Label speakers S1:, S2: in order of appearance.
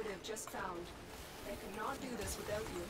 S1: operative just found. They could not do this without you.